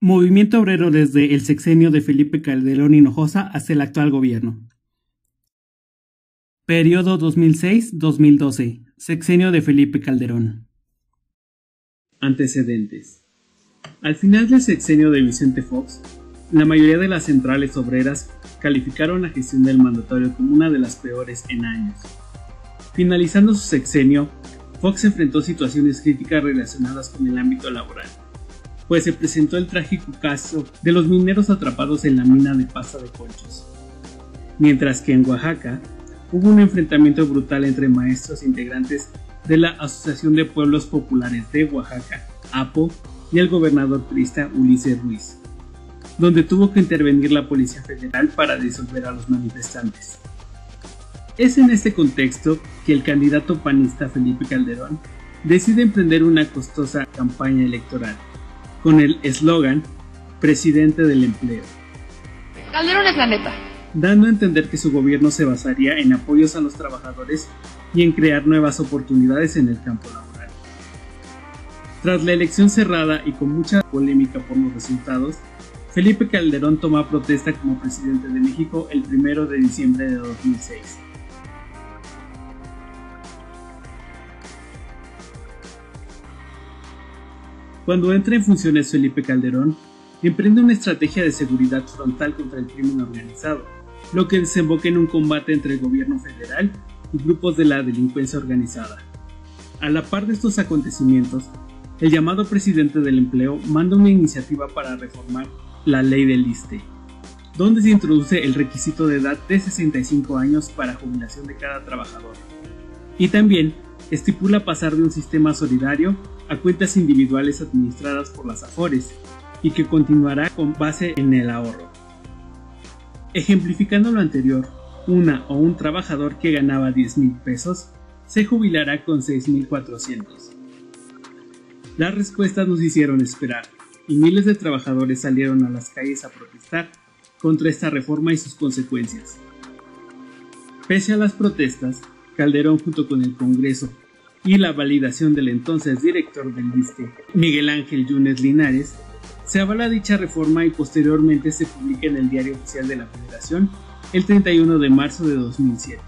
Movimiento obrero desde el sexenio de Felipe Calderón Hinojosa hasta el actual gobierno. Periodo 2006-2012. Sexenio de Felipe Calderón. Antecedentes. Al final del sexenio de Vicente Fox, la mayoría de las centrales obreras calificaron la gestión del mandatorio como una de las peores en años. Finalizando su sexenio, Fox enfrentó situaciones críticas relacionadas con el ámbito laboral, pues se presentó el trágico caso de los mineros atrapados en la mina de pasta de Conchos. Mientras que en Oaxaca hubo un enfrentamiento brutal entre maestros integrantes de la Asociación de Pueblos Populares de Oaxaca, APO, y el gobernador priista Ulises Ruiz, donde tuvo que intervenir la Policía Federal para disolver a los manifestantes. Es en este contexto que el candidato panista Felipe Calderón decide emprender una costosa campaña electoral, con el eslogan Presidente del Empleo. Calderón es la neta. Dando a entender que su gobierno se basaría en apoyos a los trabajadores y en crear nuevas oportunidades en el campo laboral. Tras la elección cerrada y con mucha polémica por los resultados, Felipe Calderón toma protesta como presidente de México el 1 de diciembre de 2006. Cuando entra en funciones Felipe Calderón, emprende una estrategia de seguridad frontal contra el crimen organizado, lo que desemboca en un combate entre el gobierno federal y grupos de la delincuencia organizada. A la par de estos acontecimientos, el llamado presidente del empleo manda una iniciativa para reformar la ley del ISTE, donde se introduce el requisito de edad de 65 años para jubilación de cada trabajador. Y también estipula pasar de un sistema solidario a cuentas individuales administradas por las AFORES y que continuará con base en el ahorro. Ejemplificando lo anterior, una o un trabajador que ganaba 10 mil pesos se jubilará con 6.400. Las respuestas nos hicieron esperar y miles de trabajadores salieron a las calles a protestar contra esta reforma y sus consecuencias. Pese a las protestas, Calderón junto con el Congreso y la validación del entonces director del DISTE, Miguel Ángel Yunes Linares, se avala dicha reforma y posteriormente se publica en el Diario Oficial de la Federación el 31 de marzo de 2007.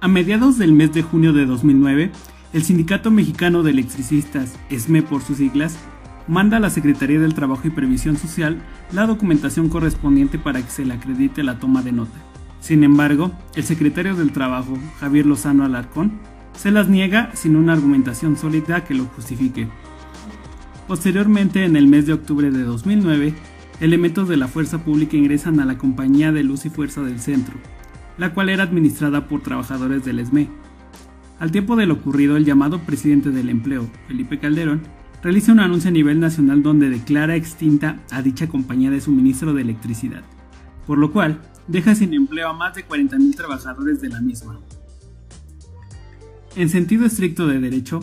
A mediados del mes de junio de 2009, el Sindicato Mexicano de Electricistas, SME por sus siglas, manda a la Secretaría del Trabajo y Previsión Social la documentación correspondiente para que se le acredite la toma de nota. Sin embargo, el secretario del Trabajo, Javier Lozano Alarcón, se las niega sin una argumentación sólida que lo justifique. Posteriormente, en el mes de octubre de 2009, elementos de la fuerza pública ingresan a la Compañía de Luz y Fuerza del Centro, la cual era administrada por trabajadores del ESME. Al tiempo de lo ocurrido, el llamado presidente del empleo, Felipe Calderón, realiza un anuncio a nivel nacional donde declara extinta a dicha compañía de suministro de electricidad, por lo cual deja sin empleo a más de 40.000 trabajadores de la misma. En sentido estricto de derecho,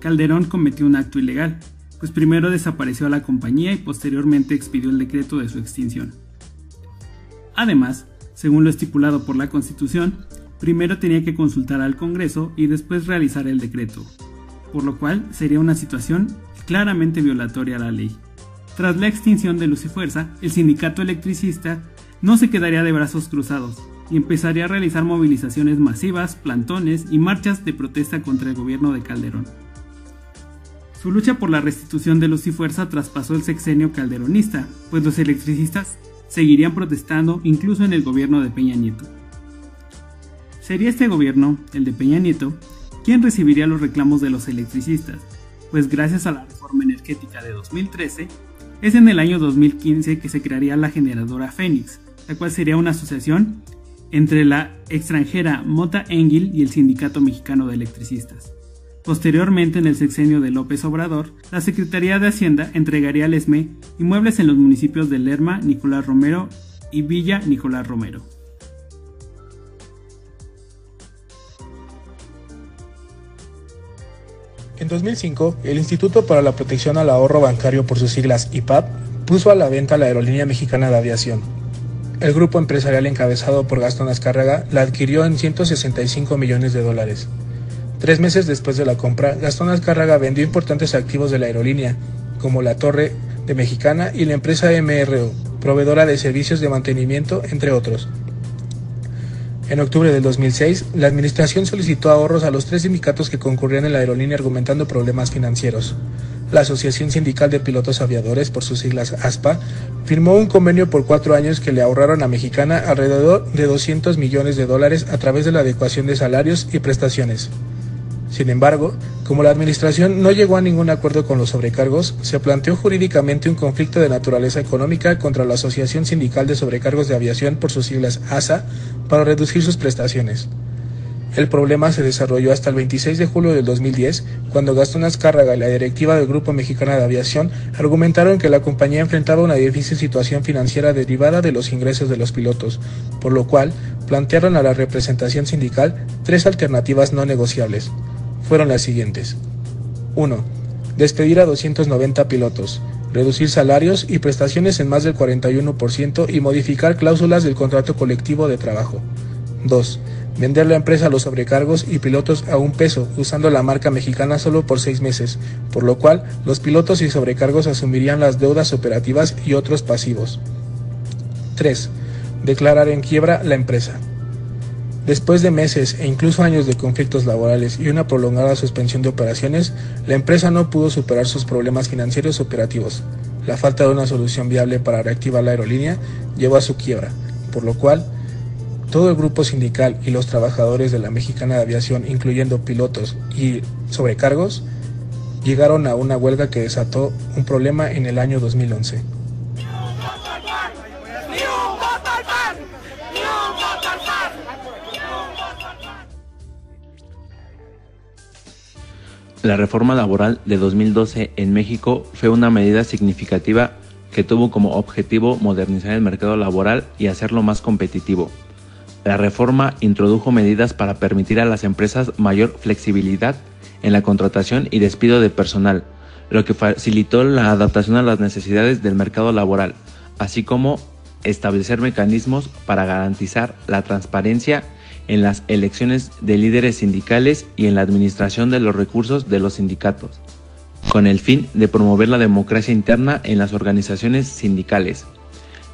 Calderón cometió un acto ilegal, pues primero desapareció a la compañía y posteriormente expidió el decreto de su extinción. Además, según lo estipulado por la Constitución, primero tenía que consultar al Congreso y después realizar el decreto, por lo cual sería una situación claramente violatoria a la ley. Tras la extinción de Luz y Fuerza, el sindicato electricista no se quedaría de brazos cruzados y empezaría a realizar movilizaciones masivas, plantones y marchas de protesta contra el gobierno de Calderón. Su lucha por la restitución de Luz y Fuerza traspasó el sexenio calderonista, pues los electricistas seguirían protestando incluso en el gobierno de Peña Nieto. Sería este gobierno, el de Peña Nieto, quien recibiría los reclamos de los electricistas, pues gracias a la reforma energética de 2013, es en el año 2015 que se crearía la generadora Fénix, la cual sería una asociación entre la extranjera Mota Engil y el Sindicato Mexicano de Electricistas. Posteriormente, en el sexenio de López Obrador, la Secretaría de Hacienda entregaría al ESME inmuebles en los municipios de Lerma, Nicolás Romero y Villa Nicolás Romero. En 2005, el Instituto para la Protección al Ahorro Bancario, por sus siglas IPAP, puso a la venta la Aerolínea Mexicana de Aviación. El grupo empresarial encabezado por Gastón Azcárraga la adquirió en 165 millones de dólares. Tres meses después de la compra, Gastón Azcárraga vendió importantes activos de la aerolínea, como la Torre de Mexicana y la empresa MRO, proveedora de servicios de mantenimiento, entre otros. En octubre del 2006, la administración solicitó ahorros a los tres sindicatos que concurrían en la aerolínea argumentando problemas financieros. La Asociación Sindical de Pilotos Aviadores, por sus siglas ASPA, firmó un convenio por cuatro años que le ahorraron a Mexicana alrededor de 200 millones de dólares a través de la adecuación de salarios y prestaciones. Sin embargo, como la Administración no llegó a ningún acuerdo con los sobrecargos, se planteó jurídicamente un conflicto de naturaleza económica contra la Asociación Sindical de Sobrecargos de Aviación, por sus siglas ASA, para reducir sus prestaciones. El problema se desarrolló hasta el 26 de julio del 2010, cuando Gastón Azcárraga y la directiva del Grupo Mexicana de Aviación argumentaron que la compañía enfrentaba una difícil situación financiera derivada de los ingresos de los pilotos, por lo cual plantearon a la representación sindical tres alternativas no negociables. Fueron las siguientes. 1. Despedir a 290 pilotos, reducir salarios y prestaciones en más del 41% y modificar cláusulas del contrato colectivo de trabajo. 2 vender la empresa a los sobrecargos y pilotos a un peso, usando la marca mexicana solo por seis meses, por lo cual los pilotos y sobrecargos asumirían las deudas operativas y otros pasivos. 3. Declarar en quiebra la empresa. Después de meses e incluso años de conflictos laborales y una prolongada suspensión de operaciones, la empresa no pudo superar sus problemas financieros operativos. La falta de una solución viable para reactivar la aerolínea llevó a su quiebra, por lo cual todo el grupo sindical y los trabajadores de la Mexicana de Aviación, incluyendo pilotos y sobrecargos, llegaron a una huelga que desató un problema en el año 2011. La reforma laboral de 2012 en México fue una medida significativa que tuvo como objetivo modernizar el mercado laboral y hacerlo más competitivo. La reforma introdujo medidas para permitir a las empresas mayor flexibilidad en la contratación y despido de personal, lo que facilitó la adaptación a las necesidades del mercado laboral, así como establecer mecanismos para garantizar la transparencia en las elecciones de líderes sindicales y en la administración de los recursos de los sindicatos, con el fin de promover la democracia interna en las organizaciones sindicales.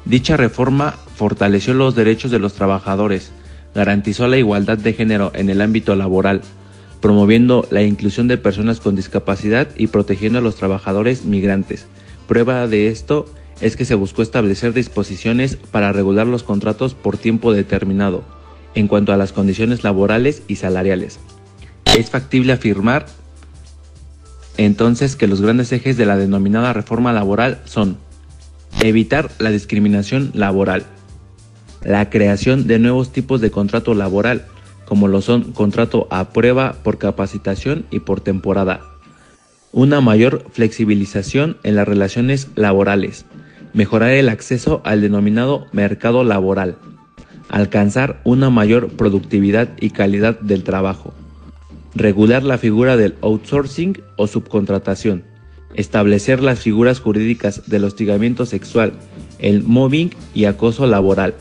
Dicha reforma fortaleció los derechos de los trabajadores, garantizó la igualdad de género en el ámbito laboral, promoviendo la inclusión de personas con discapacidad y protegiendo a los trabajadores migrantes. Prueba de esto es que se buscó establecer disposiciones para regular los contratos por tiempo determinado, en cuanto a las condiciones laborales y salariales. Es factible afirmar entonces que los grandes ejes de la denominada reforma laboral son Evitar la discriminación laboral. La creación de nuevos tipos de contrato laboral, como lo son contrato a prueba por capacitación y por temporada. Una mayor flexibilización en las relaciones laborales. Mejorar el acceso al denominado mercado laboral. Alcanzar una mayor productividad y calidad del trabajo. Regular la figura del outsourcing o subcontratación. Establecer las figuras jurídicas del hostigamiento sexual, el mobbing y acoso laboral,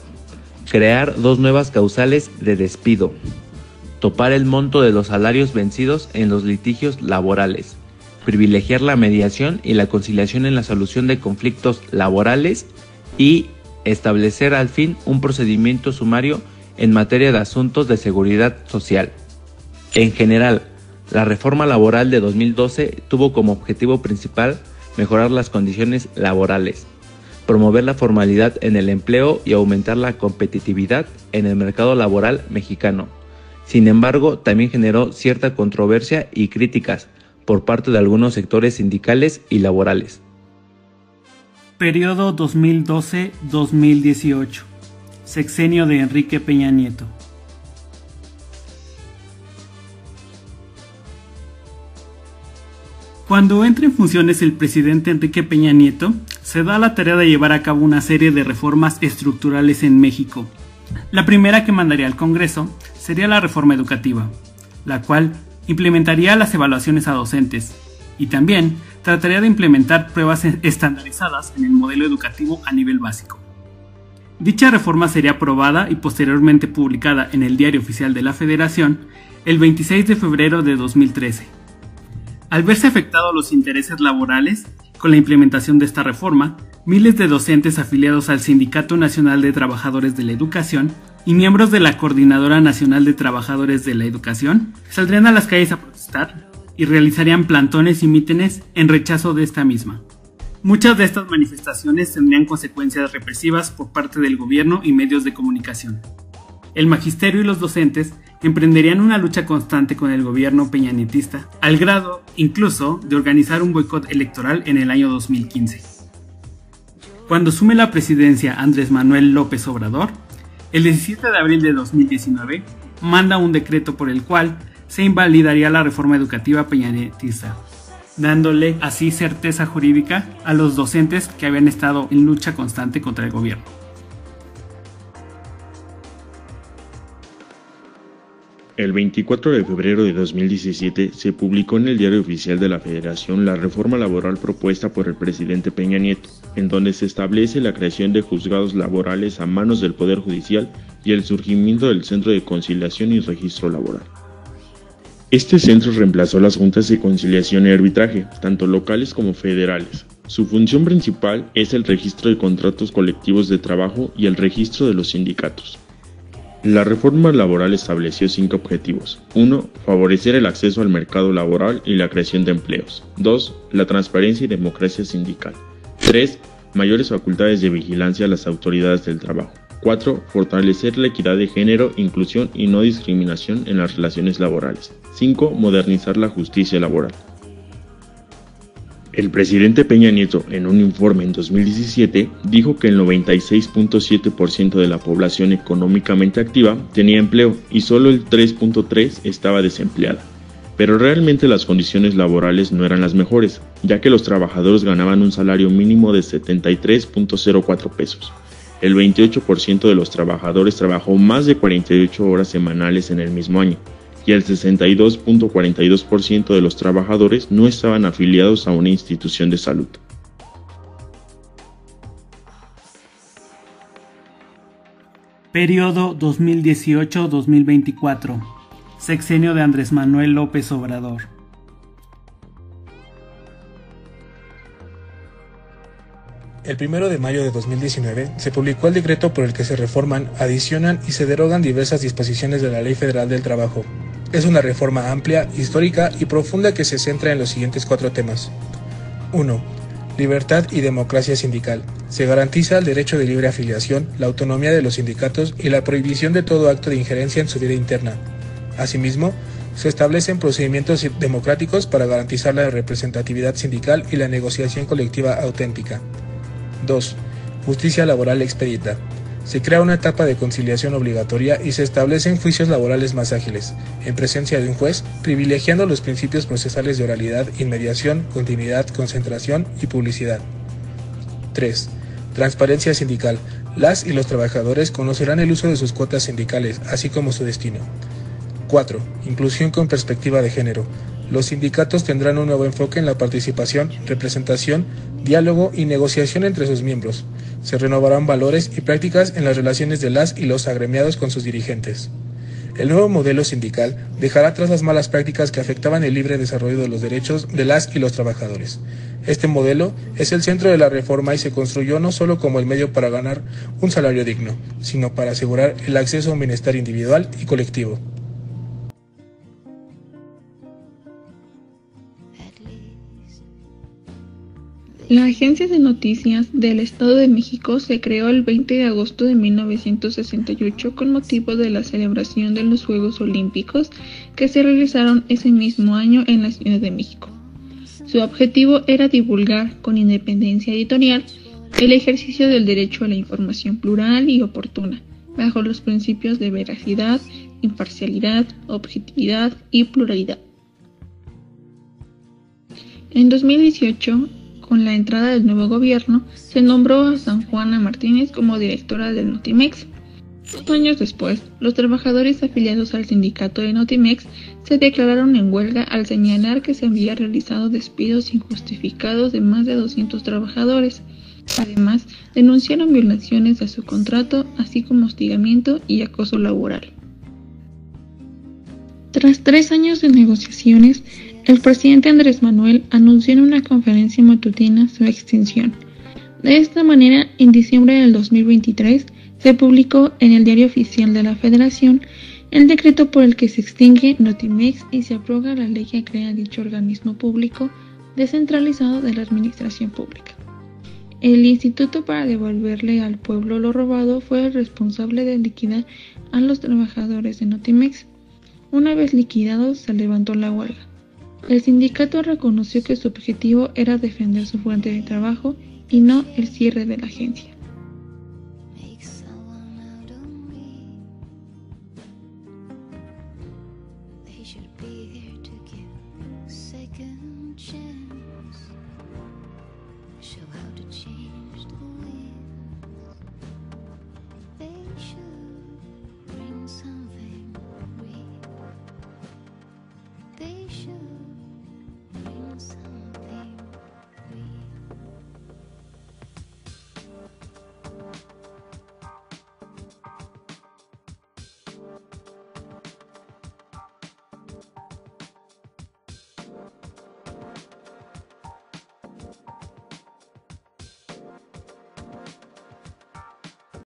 crear dos nuevas causales de despido, topar el monto de los salarios vencidos en los litigios laborales, privilegiar la mediación y la conciliación en la solución de conflictos laborales y establecer al fin un procedimiento sumario en materia de asuntos de seguridad social. En general, la reforma laboral de 2012 tuvo como objetivo principal mejorar las condiciones laborales, promover la formalidad en el empleo y aumentar la competitividad en el mercado laboral mexicano. Sin embargo, también generó cierta controversia y críticas por parte de algunos sectores sindicales y laborales. Periodo 2012-2018. Sexenio de Enrique Peña Nieto. Cuando entra en funciones el presidente Enrique Peña Nieto, se da la tarea de llevar a cabo una serie de reformas estructurales en México. La primera que mandaría al Congreso sería la reforma educativa, la cual implementaría las evaluaciones a docentes y también trataría de implementar pruebas estandarizadas en el modelo educativo a nivel básico. Dicha reforma sería aprobada y posteriormente publicada en el Diario Oficial de la Federación el 26 de febrero de 2013. Al verse afectados los intereses laborales con la implementación de esta reforma, miles de docentes afiliados al Sindicato Nacional de Trabajadores de la Educación y miembros de la Coordinadora Nacional de Trabajadores de la Educación saldrían a las calles a protestar y realizarían plantones y mítines en rechazo de esta misma. Muchas de estas manifestaciones tendrían consecuencias represivas por parte del gobierno y medios de comunicación. El magisterio y los docentes emprenderían una lucha constante con el gobierno peñanitista, al grado incluso de organizar un boicot electoral en el año 2015. Cuando asume la presidencia Andrés Manuel López Obrador, el 17 de abril de 2019 manda un decreto por el cual se invalidaría la reforma educativa peñanetista, dándole así certeza jurídica a los docentes que habían estado en lucha constante contra el gobierno. El 24 de febrero de 2017 se publicó en el Diario Oficial de la Federación la reforma laboral propuesta por el presidente Peña Nieto, en donde se establece la creación de juzgados laborales a manos del Poder Judicial y el surgimiento del Centro de Conciliación y Registro Laboral. Este centro reemplazó las juntas de conciliación y arbitraje, tanto locales como federales. Su función principal es el registro de contratos colectivos de trabajo y el registro de los sindicatos. La reforma laboral estableció cinco objetivos. 1. Favorecer el acceso al mercado laboral y la creación de empleos. 2. La transparencia y democracia sindical. 3. Mayores facultades de vigilancia a las autoridades del trabajo. 4. Fortalecer la equidad de género, inclusión y no discriminación en las relaciones laborales. 5. Modernizar la justicia laboral. El presidente Peña Nieto, en un informe en 2017, dijo que el 96.7% de la población económicamente activa tenía empleo y solo el 3.3% estaba desempleada. Pero realmente las condiciones laborales no eran las mejores, ya que los trabajadores ganaban un salario mínimo de 73.04 pesos. El 28% de los trabajadores trabajó más de 48 horas semanales en el mismo año, y el 62.42% de los trabajadores no estaban afiliados a una institución de salud. Periodo 2018-2024. Sexenio de Andrés Manuel López Obrador. El 1 de mayo de 2019 se publicó el decreto por el que se reforman, adicionan y se derogan diversas disposiciones de la Ley Federal del Trabajo, es una reforma amplia, histórica y profunda que se centra en los siguientes cuatro temas. 1. Libertad y democracia sindical. Se garantiza el derecho de libre afiliación, la autonomía de los sindicatos y la prohibición de todo acto de injerencia en su vida interna. Asimismo, se establecen procedimientos democráticos para garantizar la representatividad sindical y la negociación colectiva auténtica. 2. Justicia laboral expedita. Se crea una etapa de conciliación obligatoria y se establecen juicios laborales más ágiles, en presencia de un juez, privilegiando los principios procesales de oralidad, inmediación, continuidad, concentración y publicidad. 3. Transparencia sindical. Las y los trabajadores conocerán el uso de sus cuotas sindicales, así como su destino. 4. Inclusión con perspectiva de género. Los sindicatos tendrán un nuevo enfoque en la participación, representación, diálogo y negociación entre sus miembros. Se renovarán valores y prácticas en las relaciones de las y los agremiados con sus dirigentes. El nuevo modelo sindical dejará atrás las malas prácticas que afectaban el libre desarrollo de los derechos de las y los trabajadores. Este modelo es el centro de la reforma y se construyó no solo como el medio para ganar un salario digno, sino para asegurar el acceso a un bienestar individual y colectivo. La Agencia de Noticias del Estado de México se creó el 20 de agosto de 1968 con motivo de la celebración de los Juegos Olímpicos que se realizaron ese mismo año en la Ciudad de México. Su objetivo era divulgar, con independencia editorial, el ejercicio del derecho a la información plural y oportuna, bajo los principios de veracidad, imparcialidad, objetividad y pluralidad. En 2018, con la entrada del nuevo gobierno, se nombró a San Juana Martínez como directora del Notimex. Dos años después, los trabajadores afiliados al sindicato de Notimex se declararon en huelga al señalar que se había realizado despidos injustificados de más de 200 trabajadores, Además, denunciaron violaciones a su contrato, así como hostigamiento y acoso laboral. Tras tres años de negociaciones, el presidente Andrés Manuel anunció en una conferencia matutina su extinción. De esta manera, en diciembre del 2023, se publicó en el Diario Oficial de la Federación el decreto por el que se extingue Notimex y se aprueba la ley que crea dicho organismo público descentralizado de la administración pública. El Instituto para devolverle al pueblo lo robado fue el responsable de liquidar a los trabajadores de Notimex. Una vez liquidados, se levantó la huelga. El sindicato reconoció que su objetivo era defender su fuente de trabajo y no el cierre de la agencia.